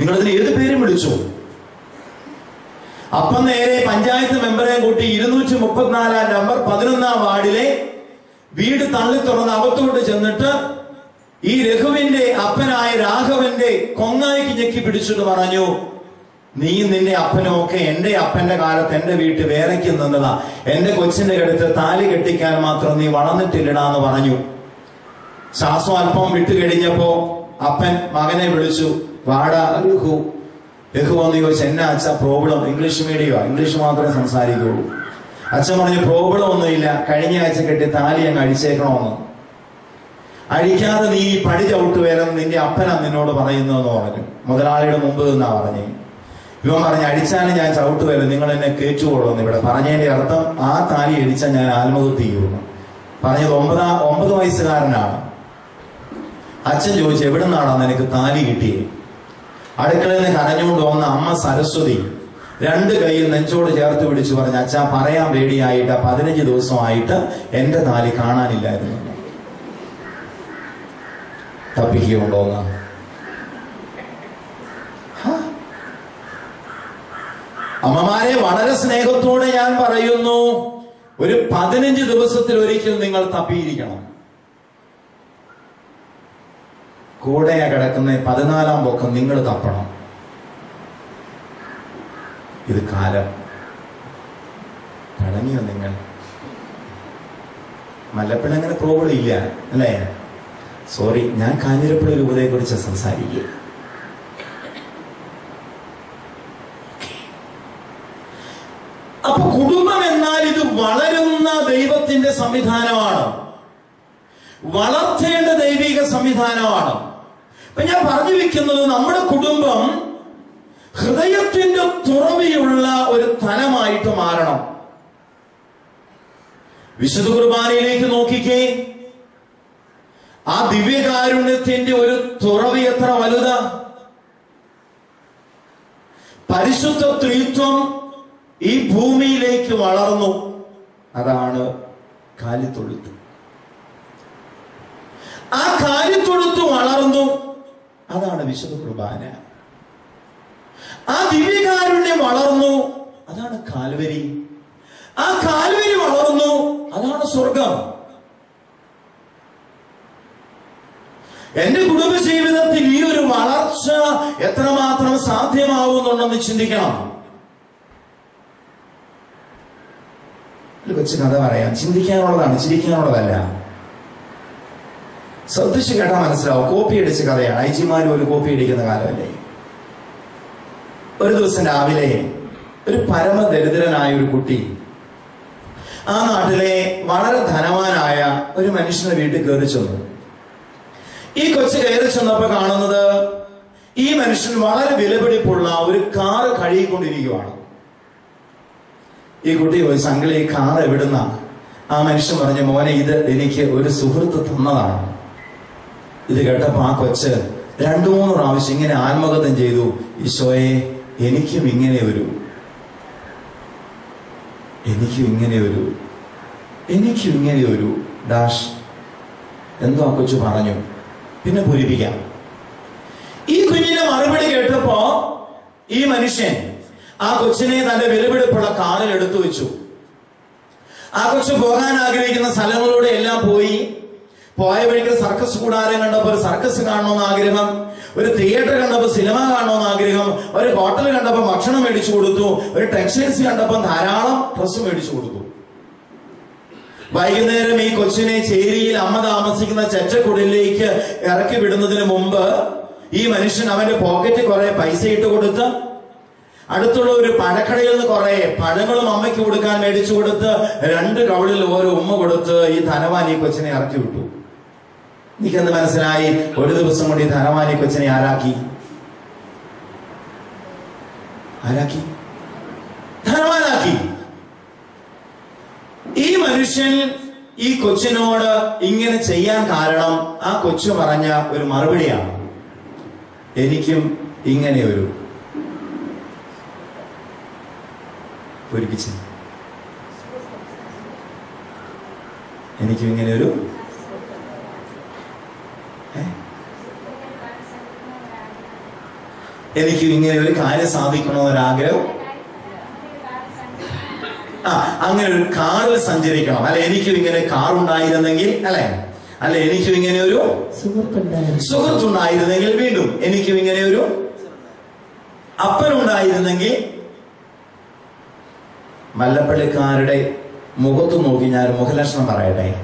നിങ്ങൾ ഇതിന് ഏത് പേരും വിളിച്ചു? അപ്പം നേരെ പഞ്ചായത്ത് മെമ്പറെ കൂട്ടി ഇരുന്നൂറ്റി മുപ്പത്തിനാലാം നമ്പർ പതിനൊന്നാം വാർഡിലെ വീട് തള്ളി തുറന്ന് അകത്തോട്ട് ചെന്നിട്ട് ഈ രഘുവിന്റെ അപ്പനായ രാഘവന്റെ കൊങ്ങായിക്ക് ഞെക്കി പിടിച്ചിട്ട് പറഞ്ഞു നീ നിന്റെ അപ്പനും ഒക്കെ എന്റെ അപ്പന്റെ കാലത്ത് എന്റെ വീട്ടിൽ വേലയ്ക്ക് നിന്നതാ. എന്റെ കൊച്ചിന്റെ അടുത്ത് താലി കെട്ടിക്കാൻ മാത്രം നീ വളർന്നിട്ടില്ലടാന്ന് പറഞ്ഞു. ശ്വാസം അല്പം വിട്ടു കഴിഞ്ഞപ്പോ അപ്പൻ മകനെ വിളിച്ചു വാടാ രഘു. രഘു എന്ന് ചോദിച്ചാൽ എന്നാ അച്ഛ പ്രോബ്ലം? ഇംഗ്ലീഷ് മീഡിയമാണ് ഇംഗ്ലീഷ് മാത്രമേ സംസാരിക്കുള്ളൂ. അച്ഛൻ പറഞ്ഞു പ്രോബ്ലം ഒന്നുമില്ല. കഴിഞ്ഞ ആഴ്ച കെട്ടി താലി അങ്ങ് അഴിച്ചേക്കണമെന്ന് അഴിക്കാതെ നീ പഠി ചവിട്ട് ചവിട്ടുവേലെന്ന് നിന്റെ അപ്പനാ നിന്നോട് പറയുന്നു എന്ന് പറഞ്ഞു. മുതലാളിയുടെ മുമ്പ് നിന്നാ പറഞ്ഞു. ഇവൻ പറഞ്ഞു അടിച്ചാലും ഞാൻ ചവിട്ട് വരും. നിങ്ങൾ എന്നെ കേറ്റുകൊള്ളുന്നു ഇവിടെ പറഞ്ഞതിന്റെ അർത്ഥം ആ താലി അടിച്ചാൽ ഞാൻ ആത്മഹത്യ ചെയ്യുന്നു പറഞ്ഞത് ഒമ്പതാ ഒമ്പത് വയസ്സുകാരനാണ്. അച്ഛൻ ചോദിച്ചു എവിടെ നിന്നാണോ നിനക്ക് താലി കിട്ടിയത് അടുക്കളയിൽ നിന്ന് കരഞ്ഞുകൊണ്ട് വന്ന അമ്മ സരസ്വതി രണ്ട് കൈയിൽ നെഞ്ചോട് ചേർത്ത് പിടിച്ചു പറഞ്ഞു അച്ഛാ പറയാൻ പേടിയായിട്ട് പതിനഞ്ച് ദിവസമായിട്ട് എന്റെ താലി കാണാനില്ലായിരുന്നു. തപ്പിക്കുണ്ടോന്ന് അമ്മമാരെ വളരെ സ്നേഹത്തോടെ ഞാൻ പറയുന്നു ഒരു പതിനഞ്ച് ദിവസത്തിൽ ഒരിക്കൽ നിങ്ങൾ തപ്പിയിരിക്കണം. കൂടെയാ കിടക്കുന്ന പതിനാലാം പൊക്കം നിങ്ങൾ തപ്പണം. ഇത് കാലം. കടങ്ങിയോ നിങ്ങൾ? മല്ലപ്പള്ളി അങ്ങനെ ഇല്ല അല്ലേ? സോറി ഞാൻ കാഞ്ഞിരപ്പള്ളി രൂപതയെ കുറിച്ച് സംസാരിക്കുക അപ്പൊ കുടുംബം എന്നാൽ ഇത് വളരുന്ന ദൈവത്തിന്റെ സംവിധാനമാണ്. വളർത്തേണ്ട ദൈവിക സംവിധാനമാണ്. ഞാൻ പറഞ്ഞു വെക്കുന്നത് നമ്മുടെ കുടുംബം ഹൃദയത്തിന്റെ തുറവിയുള്ള ഒരു തലമായിട്ട് മാറണം. വിശുദ്ധ കുർബാനയിലേക്ക് നോക്കിക്കേ. ആ ദിവ്യകാരുണ്യത്തിന്റെ ഒരു തുറവി എത്ര വലുതാ? പരിശുദ്ധ ത്രിത്വം ഈ ഭൂമിയിലേക്ക് വളർന്നു. അതാണ് കാലിത്തൊഴുത്ത്. ആ കാലിത്തൊഴുത്ത് വളർന്നു. അതാണ് വിശുദ്ധ കുർബാന. ആ ദിവ്യകാരുണ്യം വളർന്നു അതാണ് കാൽവരി. ആ കാൽവരി വളർന്നു അതാണ് സ്വർഗം എന്റെ കുടുംബ ജീവിതത്തിൽ ഈ ഒരു വളർച്ച എത്രമാത്രം സാധ്യമാവുന്നുണ്ടെന്ന് ചിന്തിക്കണം. ഒരു കഥ പറയാം. ചിന്തിക്കാനുള്ളതാണ് ചിരിക്കാനുള്ളതല്ല ശ്രദ്ധിച്ചു കേട്ടാൽ മനസ്സിലാവും. കോപ്പി അടിച്ച കഥയാണ്. ഐ ജിമാർ ഒരു കോപ്പി അടിക്കുന്ന കാലമല്ലേ? ഒരു ദിവസം രാവിലെ ഒരു പരമദരിദ്രനായ ഒരു കുട്ടി ആ നാട്ടിലെ വളരെ ധനവാനായ ഒരു മനുഷ്യന്റെ വീട്ടിൽ കയറി ചെന്നു. ഈ കൊച്ചു കയറി ചെന്നപ്പോ കാണുന്നത് ഈ മനുഷ്യൻ വളരെ വിലപിടിപ്പുള്ള ഒരു കാറ് കഴുകിക്കൊണ്ടിരിക്കുവാണ്. ഈ കുട്ടി ചോദിച്ചു അങ്കിൾ ഈ കാർ എവിടുന്ന? ആ മനുഷ്യൻ പറഞ്ഞു മോനെ ഇത് എനിക്ക് ഒരു സുഹൃത്ത് തന്നതാണ്. ഇത് കേട്ടപ്പോ ആ കൊച്ച് രണ്ടു മൂന്ന് പ്രാവശ്യം ഇങ്ങനെ ആത്മഗതം ചെയ്തു ഈശോയെ എനിക്കും ഇങ്ങനെ ഒരു എനിക്കും ഇങ്ങനെ ഒരു എനിക്കും ഇങ്ങനെ ഒരു ഡാഷ് എന്തോ ആ കൊച്ചു പറഞ്ഞു. പിന്നെ പൂരിപ്പിക്കാം. ഈ കുഞ്ഞിന്റെ മറുപടി കേട്ടപ്പോ ഈ മനുഷ്യൻ ആ കൊച്ചിനെ തന്റെ വിലപിടിപ്പുള്ള കാറിൽ എടുത്തു വെച്ചു. ആ കൊച്ചു പോകാൻ ആഗ്രഹിക്കുന്ന സ്ഥലങ്ങളിലൂടെ എല്ലാം പോയി. പോയ വഴിക്ക് സർക്കസ് കൂടാരം കണ്ടപ്പോൾ ഒരു സർക്കസ് കാണണമെന്ന് ആഗ്രഹം ഒരു തിയേറ്റർ കണ്ടപ്പോൾ സിനിമ കാണണമെന്ന് ആഗ്രഹം ഒരു ഹോട്ടൽ കണ്ടപ്പോൾ ഭക്ഷണം മേടിച്ചു കൊടുത്തു ഒരു ടെക്സ്റ്റൈൽസ് കണ്ടപ്പോൾ ധാരാളം ഡ്രസ്സ് മേടിച്ചു കൊടുത്തു. വൈകുന്നേരം ഈ കൊച്ചിനെ ചേരിയിൽ അമ്മ താമസിക്കുന്ന ചെറ്റക്കുടലിലേക്ക് ഇറക്കി വിടുന്നതിന് മുമ്പ് ഈ മനുഷ്യൻ അവന്റെ പോക്കറ്റിൽ കുറെ പൈസ ഇട്ട് കൊടുത്ത് അടുത്തുള്ള ഒരു പഴക്കടയിൽ നിന്ന് കുറെ പഴങ്ങളും അമ്മയ്ക്ക് കൊടുക്കാൻ മേടിച്ചു കൊടുത്ത് രണ്ട് കവളിൽ ഓരോ ഉമ്മ കൊടുത്ത് ഈ ധനവാൻ ഈ കൊച്ചിനെ ഇറക്കി വിട്ടു. എനിക്കെന്ന് മനസ്സിലായി ഒരു ദിവസം കൂടി ഈ ധനവാൻ കൊച്ചിനെ ആരാക്കി? ആരാക്കി? ധനവാനാക്കി. ഈ മനുഷ്യൻ ഈ കൊച്ചിനോട് ഇങ്ങനെ ചെയ്യാൻ കാരണം ആ കൊച്ചു പറഞ്ഞ ഒരു മറുപടിയാണ്. എനിക്കും ഇങ്ങനെ ഒരു എനിക്കും ഇങ്ങനെ ഒരു എനിക്ക് ഇങ്ങനെ ഒരു കാര്യം സാധിക്കണമെന്നൊരാഗ്രഹം ആ അങ്ങനെ ഒരു കാറിൽ സഞ്ചരിക്കണം. അല്ലെ എനിക്കും ഇങ്ങനെ കാർ ഉണ്ടായിരുന്നെങ്കിൽ അല്ലെ? അല്ലെ എനിക്കും ഇങ്ങനെ ഒരു സുഹൃത്തുണ്ടായിരുന്നു. സുഹൃത്തുണ്ടായിരുന്നെങ്കിൽ വീണ്ടും എനിക്കും ഇങ്ങനെ ഒരു അപ്പനുണ്ടായിരുന്നെങ്കിൽ മല്ലപ്പള്ളിക്കാരുടെ മുഖത്ത് നോക്കി ഞാൻ മുഖലക്ഷണം പറയട്ടെ.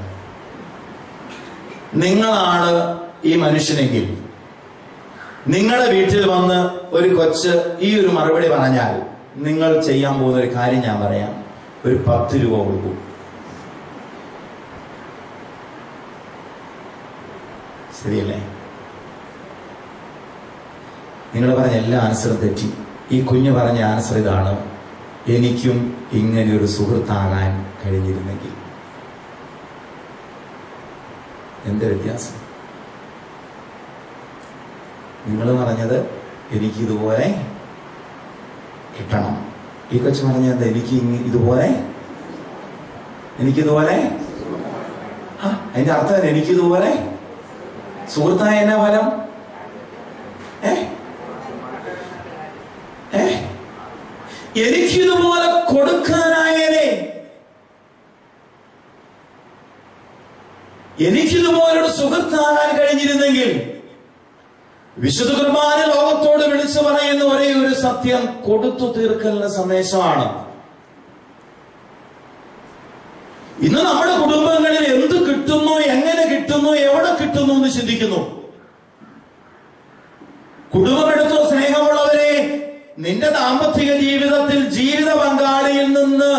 നിങ്ങളാണ് ഈ മനുഷ്യനെങ്കിൽ നിങ്ങളുടെ വീട്ടിൽ വന്ന് ഒരു കൊച്ച് ഈ ഒരു മറുപടി പറഞ്ഞാൽ നിങ്ങൾ ചെയ്യാൻ പോകുന്ന ഒരു കാര്യം ഞാൻ പറയാം. ഒരു പത്ത് രൂപ കൊടുക്കും. ശരിയല്ലേ? നിങ്ങൾ പറഞ്ഞ എല്ലാ ആൻസറും തെറ്റി. ഈ കുഞ്ഞ് പറഞ്ഞ ആൻസർ ഇതാണ് എനിക്കും ഇങ്ങനെ ഒരു സുഹൃത്താകാൻ കഴിഞ്ഞിരുന്നെങ്കിൽ. എന്ത് വ്യത്യാസം? നിങ്ങൾ പറഞ്ഞത് എനിക്കിതുപോലെ കിട്ടണം. ഈ കൊച്ചു പറഞ്ഞത് എനിക്ക് ഇതുപോലെ എനിക്കിതുപോലെ ആ, അതിന്റെ അർത്ഥം എനിക്കിതുപോലെ. സുഹൃത്തായ എന്നാ ഫലം? ഏ? ഏ? എനിക്കിതുപോലെ കൊടുക്കാനായനെ. എനിക്കിതുപോലൊരു സുഹൃത്താകാൻ കഴിഞ്ഞിരുന്നെങ്കിൽ വിശുദ്ധ കുർബാന ലോകത്തോട് വിളിച്ചു പറയുന്ന ഒരേ ഒരു സത്യം കൊടുത്തു തീർക്കലിന്റെ സന്ദേശമാണ്. ഇന്ന് നമ്മുടെ കുടുംബങ്ങളിൽ എന്ത് കിട്ടുന്നു എങ്ങനെ കിട്ടുന്നു എവിടെ കിട്ടുന്നു എന്ന് ചിന്തിക്കുന്നു. കുടുംബമെടുത്തോ സ്നേഹമുള്ളവരെ നിന്റെ ദാമ്പത്തിക ജീവിതത്തിൽ ജീവിത പങ്കാളിയിൽ നിന്ന്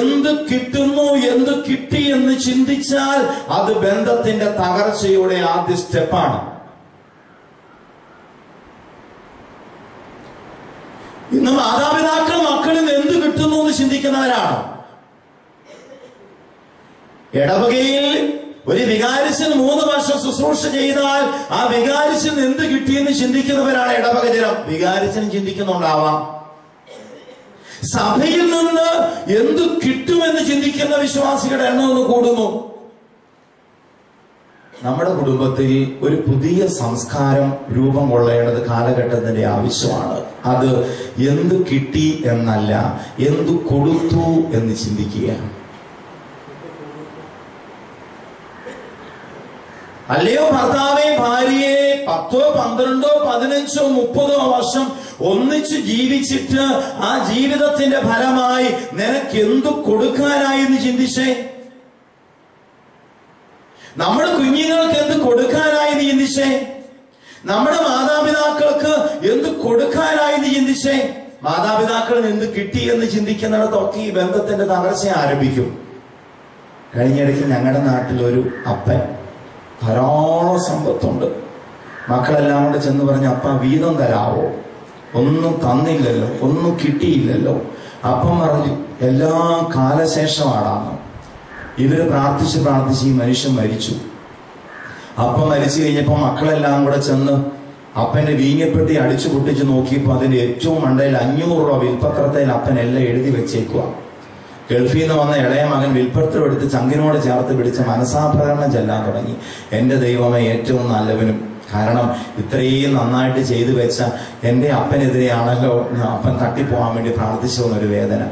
എന്ത് കിട്ടുന്നു എന്ത് കിട്ടി എന്ന് ചിന്തിച്ചാൽ അത് ബന്ധത്തിന്റെ തകർച്ചയുടെ ആദ്യ സ്റ്റെപ്പാണ്. ഇന്ന് മാതാപിതാക്കൾ മക്കളിൽ എന്ത് കിട്ടുന്നു എന്ന് ചിന്തിക്കുന്നവരാണ്? ഇടവകയിൽ ഒരു വികാരിച്ചൻ മൂന്ന് വർഷം ശുശ്രൂഷ ചെയ്താൽ ആ വികാരിച്ചൻ എന്ത് കിട്ടിയെന്ന് ചിന്തിക്കുന്നവരാണ് ഇടവക ജനം. വികാരിച്ചനും ചിന്തിക്കുന്നുണ്ടാവാം. സഭയിൽ നിന്ന് എന്ത് കിട്ടുമെന്ന് ചിന്തിക്കുന്ന വിശ്വാസികളുടെ എണ്ണം ഒന്ന് കൂടുന്നു. നമ്മുടെ കുടുംബത്തിൽ ഒരു പുതിയ സംസ്കാരം രൂപം കൊള്ളേണ്ടത് കാലഘട്ടത്തിന്റെ ആവശ്യമാണ്. അത് എന്ത് കിട്ടി എന്നല്ല എന്തു കൊടുത്തു എന്ന് ചിന്തിക്കുക അല്ലയോ ഭർത്താവെ ഭാര്യയെ പത്തോ പന്ത്രണ്ടോ പതിനഞ്ചോ മുപ്പതോ വർഷം ഒന്നിച്ച് ജീവിച്ചിട്ട് ആ ജീവിതത്തിന്റെ ഫലമായി നിനക്ക് എന്തു കൊടുക്കാനായി എന്ന് ചിന്തിച്ചേ? നമ്മുടെ കുഞ്ഞുങ്ങൾക്ക് എന്ത് കൊടുക്കാനായി നീ ചിന്തിച്ചേ? നമ്മുടെ മാതാപിതാക്കൾക്ക് എന്ത് കൊടുക്കാനായി നീ ചിന്തിച്ചേ? മാതാപിതാക്കളിൽ എന്ത് കിട്ടി എന്ന് ചിന്തിക്കുന്നിടത്തൊക്കെ ഈ ബന്ധത്തിന്റെ തകർച്ച ആരംഭിക്കും. കഴിഞ്ഞിടയ്ക്ക് ഞങ്ങളുടെ നാട്ടിലൊരു അപ്പൻ ധാരാളം സമ്പത്തുണ്ട്. മക്കളെല്ലാം കൂടെ ചെന്ന് പറഞ്ഞ അപ്പ വീതം തരാവോ? ഒന്നും തന്നില്ലല്ലോ ഒന്നും കിട്ടിയില്ലല്ലോ. അപ്പം പറഞ്ഞു എല്ലാം കാലശേഷമാടാന്ന്. ഇവർ പ്രാർത്ഥിച്ച് പ്രാർത്ഥിച്ച് ഈ മനുഷ്യൻ മരിച്ചു. അപ്പൊ മരിച്ചു കഴിഞ്ഞപ്പോൾ മക്കളെല്ലാം കൂടെ ചെന്ന് അപ്പന്റെ വീഞ്ഞപ്പെട്ടി അടിച്ചു പൊട്ടിച്ച് നോക്കിയപ്പോൾ അതിന്റെ ഏറ്റവും മണ്ടയിൽ അഞ്ഞൂറ് രൂപ വിൽപ്പത്രത്തിൽ അപ്പൻ എല്ലാം എഴുതി വെച്ചേക്കുക ഗൾഫിൽ നിന്ന് വന്ന ഇളയ മകൻ വിൽപ്പത്രം എടുത്ത് ചങ്കിനോട് ചേർത്ത് പിടിച്ച് മനസാപ്രകടനം ചെല്ലാൻ തുടങ്ങി. എന്റെ ദൈവമേ ഏറ്റവും നല്ലവനും. കാരണം ഇത്രയും നന്നായിട്ട് ചെയ്തു വെച്ച എന്റെ അപ്പനെതിരെയാണല്ലോ അപ്പൻ തട്ടിപ്പോകാൻ വേണ്ടി പ്രാർത്ഥിച്ചു വന്നൊരു വേദന.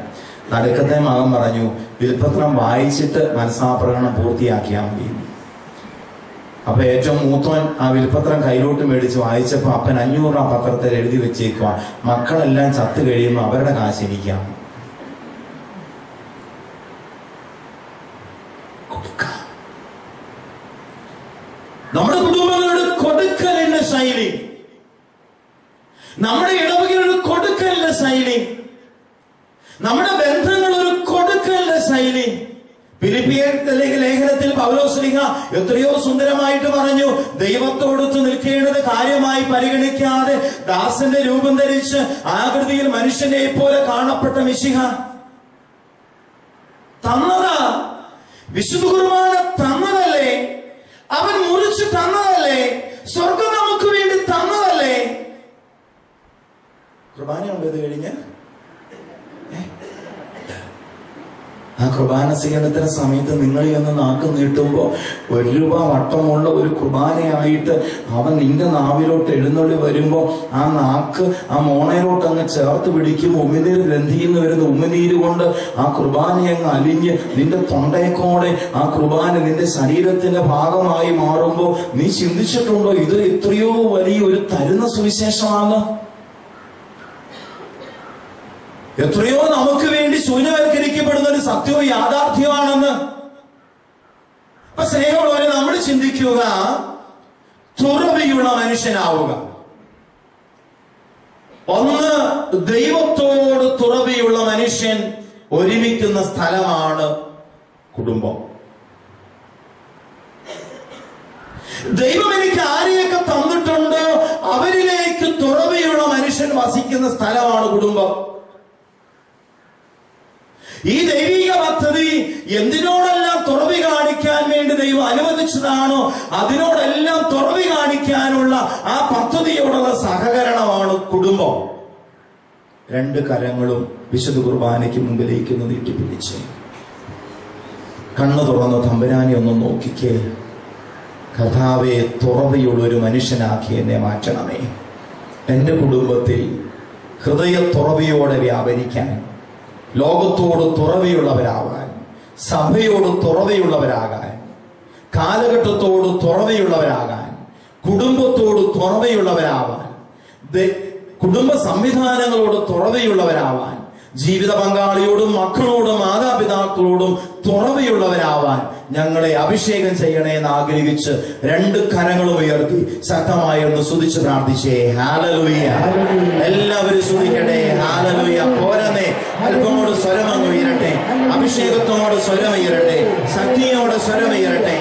നടുക്കത്തെ മകൻ പറഞ്ഞു വിൽപ്പത്രം വായിച്ചിട്ട് മനസ്സാപ്രകടനം പൂർത്തിയാക്കിയാൽ മതി. അപ്പൊ ഏറ്റവും മൂത്തവൻ ആ വിൽപത്രം കയ്യിലോട്ട് മേടിച്ച് വായിച്ചപ്പോ അപ്പൻ അഞ്ഞൂറ് ആ പത്രത്തിൽ എഴുതി വെച്ചേക്കുക മക്കളെല്ലാം ചത്തു കഴിയുമ്പോൾ അവരുടെ കാശ് എനിക്കാം പൗലോസ്ലിഹ എത്രയോ സുന്ദരമായിട്ട് പറഞ്ഞു. ദൈവത്തോടൊത്ത് നിൽക്കേണ്ടത് കാര്യമായി പരിഗണിക്കാതെ ദാസന്റെ രൂപം ധരിച്ച് ആകൃതിയിൽ മനുഷ്യനെ പോലെ കാണപ്പെട്ട മിശിഹ. തന്നതാ. വിശുദ്ധ കുർബാന തന്നതല്ലേ? അവൻ മുറിച്ച് തന്നതല്ലേ? സ്വർഗം നമുക്ക് വേണ്ടി തന്നതല്ലേ? കുർബാന ഇത് കഴിഞ്ഞ് ആ കുർബാന സ്വീകരണത്തിന് സമയത്ത് നിങ്ങൾ ഒന്ന് നാക്ക് നീട്ടുമ്പോൾ ഒരു രൂപ വട്ടമുള്ള ഒരു കുർബാനയായിട്ട് അവൻ നിന്റെ നാവിലോട്ട് എഴുന്നള്ളി വരുമ്പോൾ ആ നാക്ക് ആ മോണയിലോട്ട് അങ്ങ് ചേർത്ത് പിടിക്കും. ഉമിനീർ ഗ്രന്ഥിയിൽ നിന്ന് വരുന്ന ഉമിനീര് കൊണ്ട് ആ കുർബാന അങ്ങ് അലിഞ്ഞ് നിന്റെ തൊണ്ടയക്കോടെ ആ കുർബാന നിന്റെ ശരീരത്തിന്റെ ഭാഗമായി മാറുമ്പോൾ നീ ചിന്തിച്ചിട്ടുണ്ടോ ഇത് എത്രയോ വലിയ ഒരു തരുന്ന സുവിശേഷമാണ്? എത്രയോ നമുക്ക് വേണ്ടി ശൂന്യവൽക്കരിക്കപ്പെടുന്ന ഒരു സത്യവും യാഥാർത്ഥ്യമാണെന്ന്. അപ്പൊ സ്നേഹമുള്ളവരെ നമ്മൾ ചിന്തിക്കുക തുറവിയുള്ള മനുഷ്യനാവുക. ഒന്ന് ദൈവത്തോട് തുറവിയുള്ള മനുഷ്യൻ ഒരുമിക്കുന്ന സ്ഥലമാണ് കുടുംബം. ദൈവം എനിക്ക് ആരെയൊക്കെ തന്നിട്ടുണ്ടോ അവരിലേക്ക് തുറവിയുള്ള മനുഷ്യൻ വസിക്കുന്ന സ്ഥലമാണ് കുടുംബം. ഈ ദൈവിക പദ്ധതി എന്തിനോടെല്ലാം തുറവി കാണിക്കാൻ വേണ്ടി ദൈവം അനുവദിച്ചതാണോ അതിനോടെല്ലാം തുറവി കാണിക്കാനുള്ള ആ പദ്ധതിയോടുള്ള സഹകരണമാണ് കുടുംബം. രണ്ട് കരങ്ങളും വിശുദ്ധ കുർബാനയ്ക്ക് മുമ്പിലേക്ക് നീട്ടിപ്പിടിച്ച്. കണ്ണു തുറന്ന് തമ്പുരാനെ ഒന്ന് നോക്കിക്കേ. കഥാവെ തുറവിയുള്ള ഒരു മനുഷ്യനാക്കി എന്നെ മാറ്റണമേ. എന്റെ കുടുംബത്തിൽ ഹൃദയ തുറവിയോടെ വ്യാപരിക്കാൻ ലോകത്തോട് തുറവിയുള്ളവരാകാൻ സഭയോട് തുറവിയുള്ളവരാകാൻ കാലഘട്ടത്തോട് തുറവിയുള്ളവരാകാൻ കുടുംബത്തോട് തുറവയുള്ളവരാവാൻ കുടുംബ സംവിധാനങ്ങളോട് തുറവയുള്ളവരാവാൻ ജീവിത പങ്കാളിയോടും മക്കളോടും മാതാപിതാക്കളോടും തുറവിയുള്ളവരാവാൻ ഞങ്ങളെ അഭിഷേകം ചെയ്യണേ എന്ന് ആഗ്രഹിച്ച് രണ്ട് കരങ്ങളും ഉയർത്തി ശക്തമായി ഒന്ന് സ്തുതിച്ച് പ്രാർത്ഥിച്ചേ. ഹാലലുയ്യ എല്ലാവരും സ്തുതിക്കട്ടെ. ഹാലലുയ്യ പോരനെ അല്പമോട് സ്വരം അങ്ങ് ഉയരട്ടെ. അഭിഷേകത്തോട് സ്വരം ഉയരട്ടെ. ശക്തിയോട് സ്വരം ഉയരട്ടെ.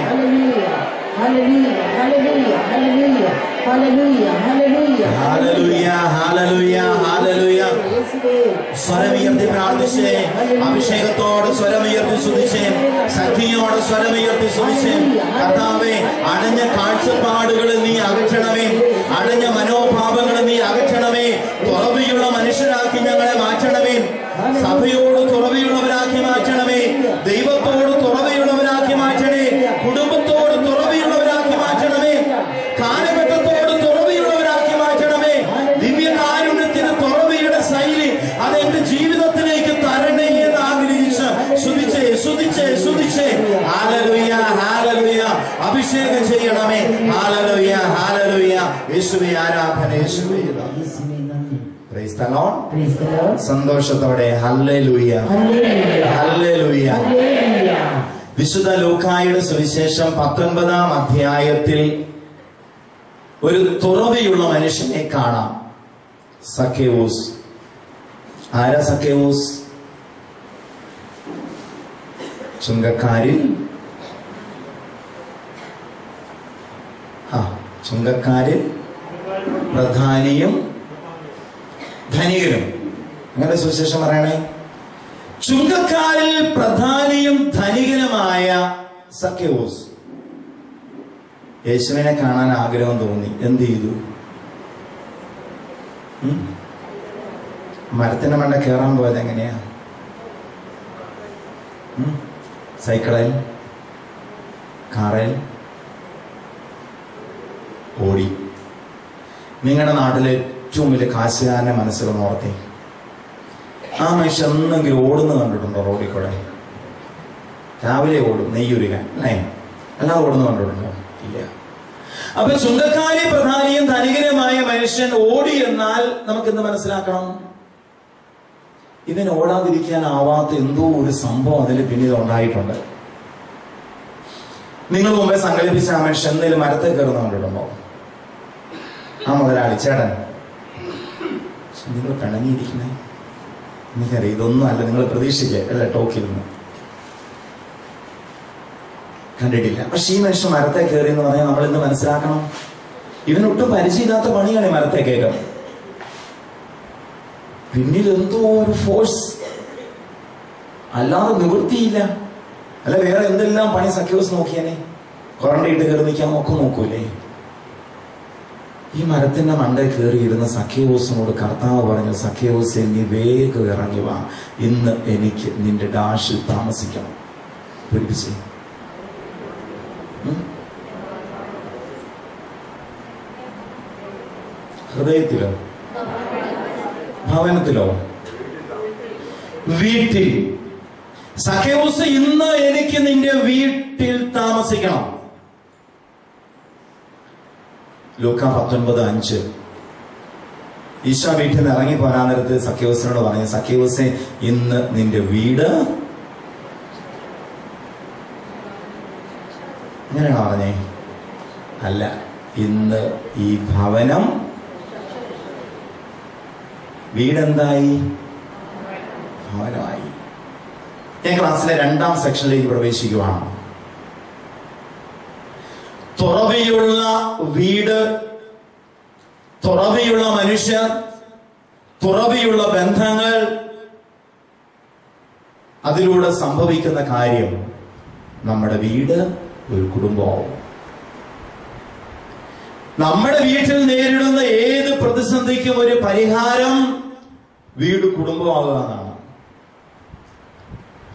സ്വരമുയർത്തി പ്രാർത്ഥിച്ചേ. അഭിഷേകത്തോട് സ്വരമുയർത്തി സ്തുതിച്ചേ. ശക്തിയോട് സ്വരമുയർത്തി സ്തുതിച്ചേ. കർത്താവേ അടഞ്ഞ കാഴ്ചപ്പാടുകളിൽ നീ അകറ്റണമേ. അടഞ്ഞ മനോഭാവങ്ങളിൽ സന്തോഷത്തോടെ. ഹല്ലേലൂയ. ഹല്ലേലൂയ. വിശുദ്ധ ലൂക്കായുടെ സുവിശേഷം പത്തൊൻപതാം അധ്യായത്തിൽ ഒരു തുറവിയുള്ള മനുഷ്യനെ കാണാം. സഖ്യവൂസ്. ആരാ സഖ്യവൂസ്? ചുങ്കക്കാരിൽ ആ ചുങ്കക്കാരിൽ പ്രധാനിയും ധനികനും. അങ്ങനെ സുവിശേഷം പറയണേ? ചുങ്കക്കാരിൽ പ്രധാനിയും ധനികനുമായ സഖ്യവോസ്. യേശുവിനെ കാണാൻ ആഗ്രഹം തോന്നി. എന്ത് ചെയ്തു? മരത്തിന്റെ മണ്ട കയറാൻ പോയത് എങ്ങനെയാ? സൈക്കിളിൽ? കാറിൽ? ഓടി. നിങ്ങളുടെ നാട്ടിലെ ഏറ്റവും വലിയ കാശുകാരനെ മനസ്സിലൊന്ന് ഓർത്തി. ആ മനുഷ്യൻ എന്തെങ്കിലും ഓടുന്നത് കണ്ടിട്ടുണ്ടോ റോഡിൽ കൂടെ? രാവിലെ ഓടും നെയ്യുരുകാൻ അല്ലേ? അല്ലാതെ ഓടുന്നത് കണ്ടിട്ടുണ്ടോ? ഇല്ല. അപ്പൊ ചുങ്കക്കാരി പ്രധാനിയും ധനികനുമായ മനുഷ്യൻ ഓടി എന്നാൽ നമുക്ക് എന്ത് മനസ്സിലാക്കണം ഇതിന് ഓടാതിരിക്കാനാവാത്ത എന്തോ ഒരു സംഭവം അതിൽ പിന്നീട് ഉണ്ടായിട്ടുണ്ട്. നിങ്ങൾ മുമ്പേ സങ്കല്പിച്ച ആ മനുഷ്യൻ എന്തെങ്കിലും മരത്തെ കയറുന്ന കണ്ടിട്ടുണ്ടോ? ആ മുതലാളി ചേട്ടൻ നിങ്ങൾ പിണങ്ങിയിരിക്കുന്നേ എനിക്കറിയാം ഇതൊന്നും അല്ല. നിങ്ങൾ പ്രതീക്ഷിക്കുക അല്ല ടോക്കിൽ നിന്ന് കണ്ടിട്ടില്ല. പക്ഷെ ഈ മനുഷ്യൻ മരത്തെ കയറി എന്ന് പറഞ്ഞാൽ നമ്മൾ ഇന്ന് മനസ്സിലാക്കണം? ഇവനൊട്ടും പരിചയമില്ലാത്ത പണിയാണ് ഈ മരത്തെ കയറ്റം. പിന്നിൽ എന്തോ ഒരു ഫോഴ്സ് അല്ലാതെ നിവൃത്തിയില്ല. അല്ല വേറെ എന്തെല്ലാം പണി സഖ്യൂസ് നോക്കിയാനേ ഇട്ട് കയറി നിൽക്കാൻ ഒക്കെ നോക്കൂലേ? ഈ മരത്തിന്റെ മണ്ടയിൽ കയറിയിരുന്ന സഖ്യവോസിനോട് കർത്താവ് പറഞ്ഞു സഖ്യവോസെ നീ വേഗം ഇറങ്ങി വാ. ഇന്ന് എനിക്ക് നിന്റെ ഡാഷിൽ താമസിക്കണം. പിടിപ്പിച്ചേ. ഹൃദയത്തിലോ? ഭവനത്തിലോ? വീട്ടിൽ. സഖ്യവോസ് ഇന്ന് എനിക്ക് നിന്റെ വീട്ടിൽ താമസിക്കണം. ലൂക്ക പത്തൊൻപത് അഞ്ച്. ഈശോ വീട്ടിൽ നിന്ന് ഇറങ്ങി പോരാൻ നേരത്ത് സഖ്യവസിനോട് പറഞ്ഞു സഖ്യവസെ ഇന്ന് നിന്റെ വീട്? അങ്ങനെയാണോ പറഞ്ഞേ? അല്ല ഇന്ന് ഈ ഭവനം വീടെന്തായി? ഭവനമായി. ഞാൻ ക്ലാസ്സിലെ രണ്ടാം സെക്ഷനിലേക്ക് പ്രവേശിക്കുവാണ്. തുറവിയുള്ള വീട് തുറവിയുള്ള മനുഷ്യർ തുറവിയുള്ള ബന്ധങ്ങൾ അതിലൂടെ സംഭവിക്കുന്ന കാര്യം നമ്മുടെ വീട് ഒരു കുടുംബമാവും. നമ്മുടെ വീട്ടിൽ നേരിടുന്ന ഏത് പ്രതിസന്ധിക്കും ഒരു പരിഹാരം വീട് കുടുംബമാകുക എന്നാണ്.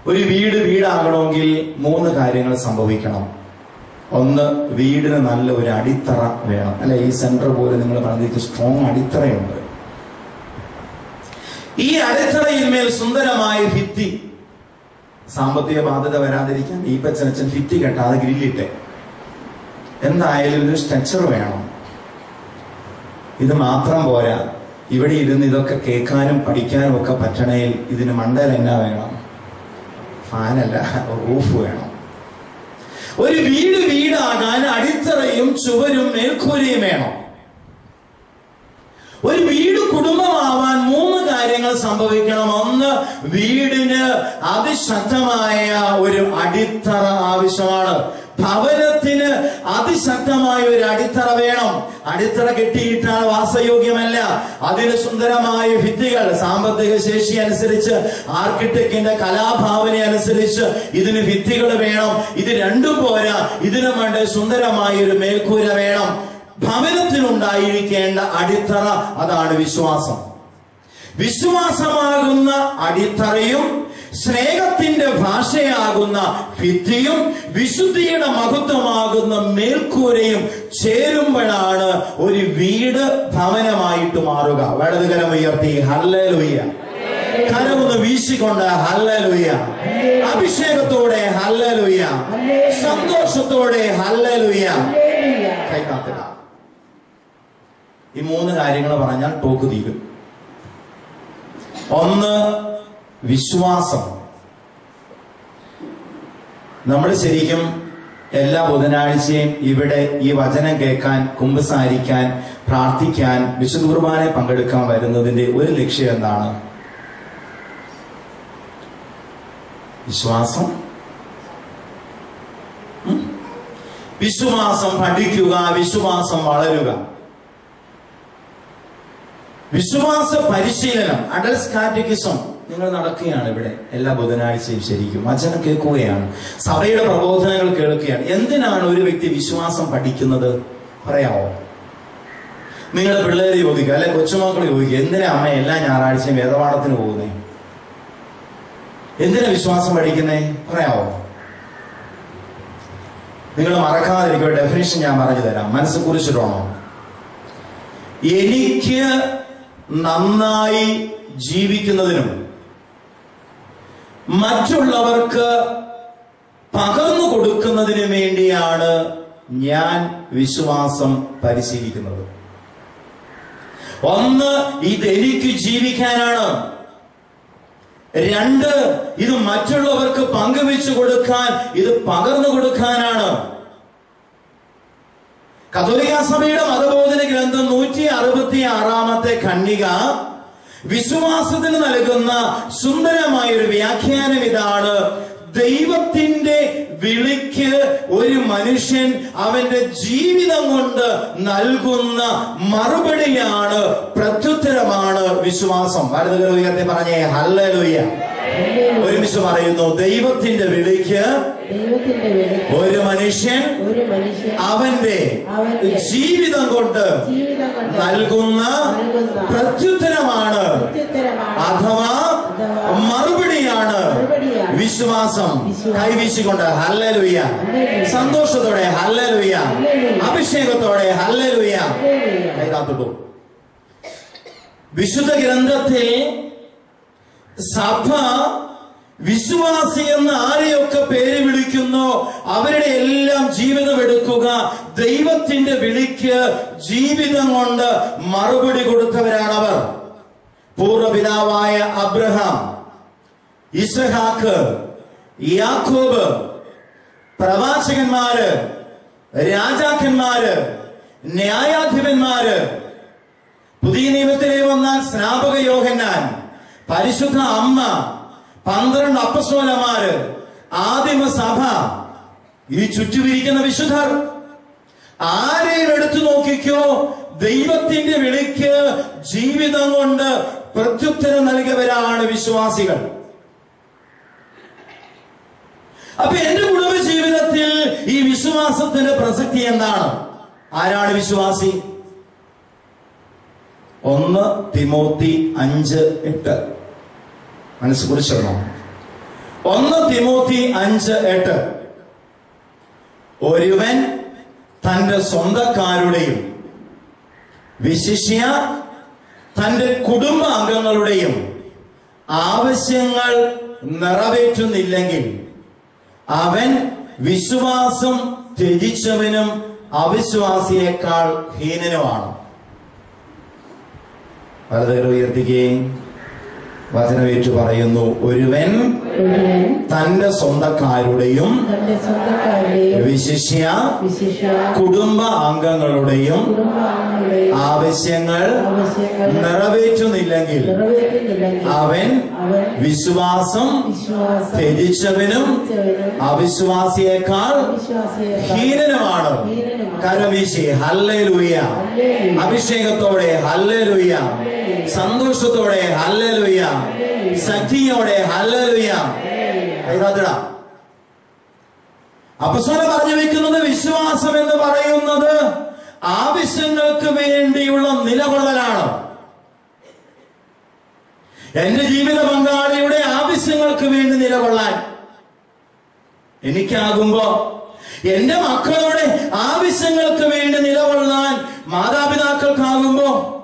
ഒരു വീട് വീടാകണമെങ്കിൽ മൂന്ന് കാര്യങ്ങൾ സംഭവിക്കണം. ഒന്ന് വീടിന് നല്ല ഒരു അടിത്തറ വേണം. അല്ലെ ഈ സെന്റർ പോലെ നിങ്ങൾ പറഞ്ഞിട്ട് സ്ട്രോങ് അടിത്തറയുണ്ട്. ഈ അടിത്തറയിന്മേൽ സുന്ദരമായ ഭിത്തി. സാമ്പത്തിക ബാധ്യത വരാതിരിക്കാൻ ഈ പച്ചനച്ചൻ ഭിത്തി കെട്ടാതെ ഗ്രില്ലിട്ടെ. എന്തായാലും ഒരു സ്ട്രക്ചർ വേണം. ഇത് മാത്രം പോരാ. ഇവിടെ ഇരുന്ന് ഇതൊക്കെ കേൾക്കാനും പഠിക്കാനും ഒക്കെ പറ്റണേൽ ഇതിന് മണ്ടൽ എന്നാ വേണം? ഫാനല്ല റൂഫ് വേണം. ഒരു വീട് വീടാകാൻ അടിത്തറയും ചുവരും മേൽക്കൂരയും വേണം. ഒരു വീട് കുടുംബമാവാൻ മൂന്ന് കാര്യങ്ങൾ സംഭവിക്കണം. ഒന്ന് വീടിന് അതിശക്തമായ ഒരു അടിത്തറ ആവശ്യമാണ്. ഭവനത്തിന് അതിശക്തമായ ഒരു അടിത്തറ വേണം. അടിത്തറ കെട്ടിയിട്ടാൽ വാസയോഗ്യമല്ല. അതിന് സുന്ദരമായ ഭിത്തികൾ സാമ്പത്തിക ശേഷി അനുസരിച്ച് ആർക്കിടെക്ടിന്റെ കലാഭാവന അനുസരിച്ച് ഇതിന് ഭിത്തികൾ വേണം. ഇത് രണ്ടും പോരാ. ഇതിനു വേണ്ട സുന്ദരമായ ഒരു മേൽക്കൂര വേണം. ഭവനത്തിനുണ്ടായിരിക്കേണ്ട അടിത്തറ അതാണ് വിശ്വാസം. വിശ്വാസമാകുന്ന അടിത്തറയും സ്നേഹത്തിന്റെ ഭാഷയാകുന്ന ഭിത്തിയും വിശുദ്ധിയുടെ മഹത്വമാകുന്ന മേൽക്കൂരയും ചേരുമ്പോഴാണ് ഒരു വീട് ഭവനമായിട്ട് മാറുക. വലതുകരം ഉയർത്തി ഹല്ലലുയ്യ കരമൊന്ന് വീശിക്കൊണ്ട് ഹല്ലലുയ്യ അഭിഷേകത്തോടെ ഹല്ലലുയ്യ സന്തോഷത്തോടെ ഹല്ലലുയ്യ കൈകാത്തുക. ഈ മൂന്ന് കാര്യങ്ങൾ പറഞ്ഞാൽ ടോക്ക് തീരും. ഒന്ന് വിശ്വാസം. നമ്മൾ ശരിക്കും എല്ലാ ബുധനാഴ്ചയും ഇവിടെ ഈ വചനം കേൾക്കാൻ കുമ്പസാരിക്കാൻ പ്രാർത്ഥിക്കാൻ വിശുദ്ധ പങ്കെടുക്കാൻ വരുന്നതിന്റെ ഒരു ലക്ഷ്യം എന്താണ്? വിശ്വാസം? വിശ്വാസം പഠിക്കുക വിശ്വാസം വളരുക. വിശ്വാസ പരിശീലനം അഡൽസ് കാറ്റഗിസം. നിങ്ങൾ നടക്കുകയാണ് ഇവിടെ എല്ലാ ബുധനാഴ്ചയും ശരിക്കും. വചനം കേൾക്കുകയാണ്. സഭയുടെ പ്രബോധനങ്ങൾ കേൾക്കുകയാണ്. എന്തിനാണ് ഒരു വ്യക്തി വിശ്വാസം പഠിക്കുന്നത്? പറയാമോ നിങ്ങളുടെ പിള്ളേര് ചോദിക്കുക അല്ലെ കൊച്ചുമക്കൾ ചോദിക്കുക എന്തിനാ അമ്മ എല്ലാ ഞായറാഴ്ചയും വേദപാഠത്തിന് പോകുന്നേ? എന്തിനാ വിശ്വാസം പഠിക്കുന്നേ? പറയാമോ നിങ്ങൾ മറക്കാതിരിക്കുക ഡെഫിനേഷൻ ഞാൻ പറഞ്ഞു തരാം. മനസ്സ് കുറിച്ചിട്ടാണോ എനിക്ക് നന്നായി ജീവിക്കുന്നതിനും മറ്റുള്ളവർക്ക് പകർന്നു കൊടുക്കുന്നതിന് വേണ്ടിയാണ് ഞാൻ വിശ്വാസം പരിശീലിക്കുന്നത്. ഒന്ന് ഇതെനിക്ക് ജീവിക്കാനാണ്. രണ്ട് ഇത് മറ്റുള്ളവർക്ക് പങ്കുവെച്ചു കൊടുക്കാൻ ഇത് പകർന്നു കൊടുക്കാനാണ്. കതോലിക സഭയുടെ മതബോധന ഗ്രന്ഥം നൂറ്റി അറുപത്തി ആറാമത്തെ ഖണ്ഡിക വിശ്വാസത്തിന് നൽകുന്ന സുന്ദരമായ ഒരു വ്യാഖ്യാനം ഇതാണ്. ദൈവത്തിന്റെ വിളിക്ക് ഒരു മനുഷ്യൻ അവന്റെ ജീവിതം കൊണ്ട് നൽകുന്ന മറുപടിയാണ് പ്രത്യുത്തരമാണ് വിശ്വാസം. ഉയർത്തി പറഞ്ഞേ ഹല്ലലുയ്യ ഒരുമിച്ച് പറയുന്നു ദൈവത്തിന്റെ വിളിക്ക് ഒരു മനുഷ്യൻ അവന്റെ ജീവിതം കൊണ്ട് നൽകുന്ന പ്രത്യുത്തരമാണ് അഥവാ മറുപടിയാണ് വിശ്വാസം. കൈവീശിക്കൊണ്ട് ഹല്ലലുയ ഹല്ലേലൂയ. സന്തോഷത്തോടെ ഹല്ലലുയ ഹല്ലേലൂയ. അഭിഷേകത്തോടെ ഹല്ലലുയ ഹല്ലേലൂയ. കൈ കാത്തുള്ളൂ വിശുദ്ധ ഗ്രന്ഥത്തിൽ സഭ വിശ്വാസി എന്ന് ആരെയൊക്കെ പേര് വിളിക്കുന്നു അവരുടെ എല്ലാം ജീവിതം എടുക്കുക. ദൈവത്തിന്റെ വിളിക്ക് ജീവിതം കൊണ്ട് മറുപടി കൊടുത്തവരാണവർ. പൂർവപിതാവായ അബ്രഹാം ഇസഹാക്ക് യാക്കോബ് പ്രവാചകന്മാര് രാജാക്കന്മാര് ന്യായാധിപന്മാര്. പുതിയ നിയമത്തിലെ വന്നാൽ സ്നാപക യോഹന്നാൻ പരിശുദ്ധ അമ്മ പന്ത്രണ്ട് അപ്പസ്വലമാര് ആദിമ സഭ ഈ ചുറ്റുപിരിക്കുന്ന വിശുദ്ധർ. ആരെയും എടുത്തു നോക്കിക്കോ ദൈവത്തിന്റെ വിളിക്ക് ജീവിതം കൊണ്ട് പ്രത്യുത്തരം നൽകിയവരാണ് വിശ്വാസികൾ. അപ്പൊ എന്റെ കുടുംബ ജീവിതത്തിൽ ഈ വിശ്വാസത്തിന്റെ പ്രസക്തി എന്താണ്? ആരാണ് വിശ്വാസി? ഒന്ന് തിമോത്തി അഞ്ച് എട്ട്. മനസ്സ് കുറിച്ചിടണം ഒന്ന് തിമോത്തി അഞ്ച് എട്ട്. ഒരുവൻ തന്റെ സ്വന്തക്കാരുടെയും വിശിഷ്യ തന്റെ കുടുംബ അംഗങ്ങളുടെയും ആവശ്യങ്ങൾ നിറവേറ്റുന്നില്ലെങ്കിൽ അവൻ വിശ്വാസം ത്യജിച്ചവനും അവിശ്വാസിയേക്കാൾ ഹീനനുമാണ്. വളരെ ഉയർത്തുകയും വചനമേറ്റു പറയുന്നു ഒരുവൻ തന്റെ സ്വന്തക്കാരുടെയും വിശിഷ്യ കുടുംബ അംഗങ്ങളുടെയും ആവശ്യങ്ങൾ നിറവേറ്റുന്നില്ലെങ്കിൽ അവൻ വിശ്വാസം ത്യജിച്ചവനും അവിശ്വാസിയേക്കാൾ ഹീനനുമാണ്. കരവീശി ഹല്ലേലൂയ. അഭിഷേകത്തോടെ ഹല്ലേലൂയ സന്തോഷത്തോടെ ഹല്ലലുയ. ശക്തിയോടെ ഹല്ലലുയ. കൈതാത്തിട. അപ്പസ്വല പറഞ്ഞു വെക്കുന്നത് വിശ്വാസം എന്ന് പറയുന്നത് ആവശ്യങ്ങൾക്ക് വേണ്ടിയുള്ള നിലകൊള്ളലാണ് എന്റെ ജീവിത പങ്കാളിയുടെ ആവശ്യങ്ങൾക്ക് വേണ്ടി നിലകൊള്ളാൻ. എനിക്കാകുമ്പോ എന്റെ മക്കളുടെ ആവശ്യങ്ങൾക്ക് വേണ്ടി നിലകൊള്ളാൻ മാതാപിതാക്കൾക്കാകുമ്പോ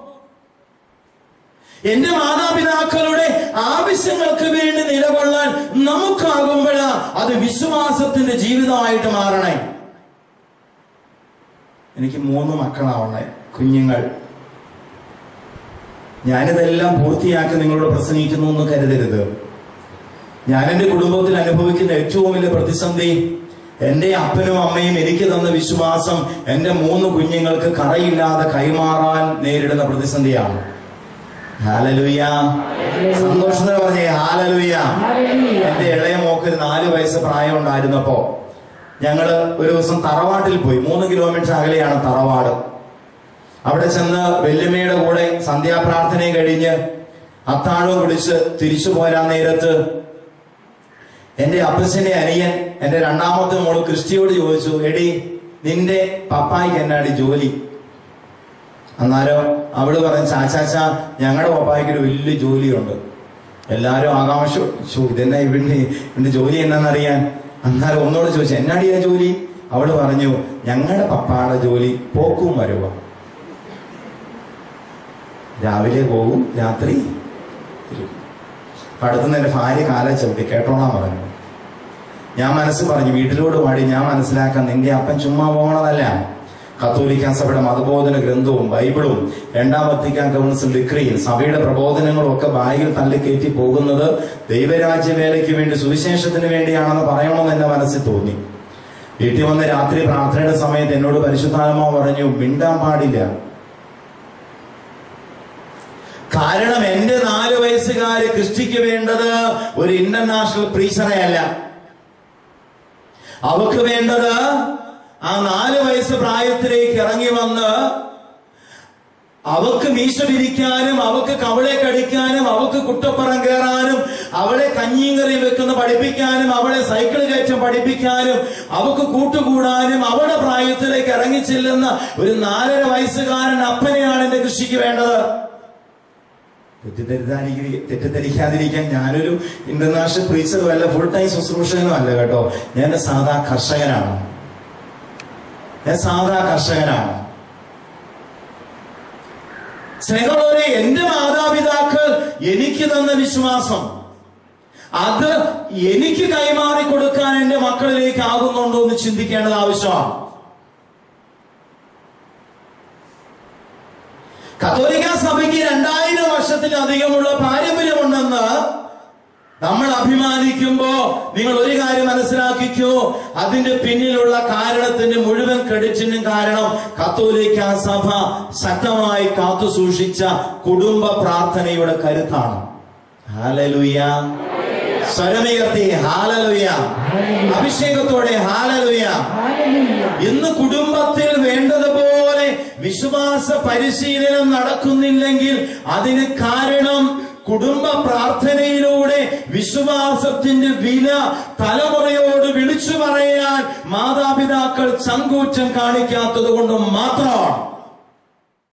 എന്റെ മാതാപിതാക്കളുടെ ആവശ്യങ്ങൾക്ക് വേണ്ടി നിലകൊള്ളാൻ നമുക്കാകുമ്പോഴാ അത് വിശ്വാസത്തിന്റെ ജീവിതമായിട്ട് മാറണേ. എനിക്ക് മൂന്ന് മക്കളാവണേ കുഞ്ഞുങ്ങൾ. ഞാനിതെല്ലാം പൂർത്തിയാക്കി നിങ്ങളോട് പ്രസംഗിക്കുന്നു എന്ന് കരുതരുത്. ഞാൻ എന്റെ കുടുംബത്തിൽ അനുഭവിക്കുന്ന ഏറ്റവും വലിയ പ്രതിസന്ധി എന്റെ അപ്പനും അമ്മയും എനിക്ക് തന്ന വിശ്വാസം എന്റെ മൂന്ന് കുഞ്ഞുങ്ങൾക്ക് കറയില്ലാതെ കൈമാറാൻ നേരിടുന്ന പ്രതിസന്ധിയാണ്. സന്തോഷത്തിന് പറഞ്ഞേ ഹാലലുയ. എന്റെ ഇളയ മോക്ക് നാല് വയസ്സ് പ്രായം ഉണ്ടായിരുന്നപ്പോ ഞങ്ങൾ ഒരു ദിവസം തറവാട്ടിൽ പോയി. മൂന്ന് കിലോമീറ്റർ അകലെയാണ് തറവാട്. അവിടെ ചെന്ന് വെല്ലുമ്മയുടെ കൂടെ സന്ധ്യാപ്രാർത്ഥനയും കഴിഞ്ഞ് അത്താഴവും കുടിച്ച് തിരിച്ചു പോരാൻ നേരത്ത് എന്റെ അപ്പച്ചന്റെ അനിയൻ എന്റെ രണ്ടാമത്തെ മോൾ ക്രിസ്റ്റിയോട് ചോദിച്ചു എടി നിന്റെ പപ്പായിക്ക് എന്നാടി ജോലി? അന്നേരം അവൾ പറഞ്ഞു ചാച്ചാച്ച ഞങ്ങളുടെ പപ്പായ്ക്ക് ഒരു വലിയ ജോലിയുണ്ട്. എല്ലാരും ആകാംക്ഷ ഇതെന്നെ ഇവന്റെ ഇവന്റെ ജോലി എന്നാന്നറിയാൻ? അന്നാരോ ഒന്നോട് ചോദിച്ചു എന്നാടിയാ ജോലി? അവൾ പറഞ്ഞു ഞങ്ങളുടെ പപ്പാടെ ജോലി പോക്കും വരുവ. രാവിലെ പോകും രാത്രി അടുത്തുനിന്ന് എന്റെ ഭാര്യ കാല ചവിട്ടി കേട്ടോളാൻ പറഞ്ഞു. ഞാൻ മനസ്സ് പറഞ്ഞു വീട്ടിലോട് പാടി ഞാൻ മനസ്സിലാക്കാൻ നിന്റെ അപ്പൻ ചുമ്മാ പോകണതല്ല കത്തോലിക്ക സഭയുടെ മതബോധന ഗ്രന്ഥവും ബൈബിളും രണ്ടാം വത്തിക്കാൻ കൗൺസിൽ ഡിഗ്രിയും സഭയുടെ പ്രബോധനങ്ങളും ഒക്കെ ബാഗിൽ തള്ളിക്കയറ്റി പോകുന്നത് ദൈവരാജ്യ വേലയ്ക്ക് വേണ്ടി സുവിശേഷത്തിന് വേണ്ടിയാണെന്ന് പറയണമെന്ന് എന്റെ മനസ്സിൽ തോന്നി. വീട്ടിൽ വന്ന രാത്രി പ്രാർത്ഥനയുടെ സമയത്ത് എന്നോട് പരിശുദ്ധാത്മാവ് പറഞ്ഞു മിണ്ടാൻ പാടില്ല. കാരണം എന്റെ നാല് വയസ്സുകാര് ക്രിസ്റ്റിക്ക് വേണ്ടത് ഒരു ഇന്റർനാഷണൽ അല്ല. അവക്ക് വേണ്ടത് ആ നാല് വയസ്സ് പ്രായത്തിലേക്ക് ഇറങ്ങി വന്ന് അവക്ക് മീശ പിരിക്കാനും അവക്ക് കവളെ കടിക്കാനും അവക്ക് കുട്ടപ്പുറം കയറാനും അവളെ കഞ്ഞിയും കറിയും വെക്കുന്ന പഠിപ്പിക്കാനും അവളെ സൈക്കിൾ കയറ്റം പഠിപ്പിക്കാനും അവക്ക് കൂട്ടുകൂടാനും അവളുടെ പ്രായത്തിലേക്ക് ഇറങ്ങിച്ചെല്ലുന്ന ഒരു നാലര വയസ്സുകാരൻ അപ്പനെയാണ് എന്റെ കൃഷിക്ക് വേണ്ടത്. തെറ്റിദ്ധരിക്കാതിരിക്കുക തെറ്റിദ്ധരിക്കാതിരിക്കാൻ ഞാനൊരു ഇന്റർനാഷണൽ പ്രീച്ചറും അല്ല ഫുൾ ടൈം ശുശ്രൂഷകനും അല്ല കേട്ടോ. ഞാൻ സാധാ കർഷകനാണ്. ഞാൻ സാധാ കർഷകനാണ്. സ്നേഹമുള്ളവരെ എന്റെ മാതാപിതാക്കൾ എനിക്ക് തന്ന വിശ്വാസം അത് എനിക്ക് കൈമാറി കൊടുക്കാൻ എന്റെ മക്കളിലേക്ക് ആകുന്നുണ്ടോ എന്ന് ചിന്തിക്കേണ്ടത് ആവശ്യമാണ്. കത്തോലിക്ക സഭയ്ക്ക് രണ്ടായിരം വർഷത്തിലധികമുള്ള പാരമ്പര്യമുണ്ടെന്ന് നമ്മൾ അഭിമാനിക്കുമ്പോ നിങ്ങൾ ഒരു കാര്യം മനസ്സിലാക്കിക്കോ. അതിന്റെ പിന്നിലുള്ള കാരണത്തിന്റെ മുഴുവൻ ക്രെഡിറ്റിനും കാരണം കത്തോലിക്ക സഭ ശക്തമായി കാത്തു സൂക്ഷിച്ച കുടുംബ പ്രാർത്ഥനയുടെ കരുത്താണ്. ഹാലലുയ സ്വരമുയർത്തി ഹാലലുയ അഭിഷേകത്തോടെ ഹാലലുയ. ഇന്ന് കുടുംബത്തിൽ വേണ്ടതുപോലെ വിശ്വാസ പരിശീലനം നടക്കുന്നില്ലെങ്കിൽ അതിന് കാരണം കുടുംബ പ്രാർത്ഥനയിലൂടെ വിശ്വാസത്തിന്റെ വില തലമുറയോട് വിളിച്ചു പറയാൻ മാതാപിതാക്കൾ ചങ്കൂറ്റം കാണിക്കാത്തത് കൊണ്ട് മാത്രമാണ്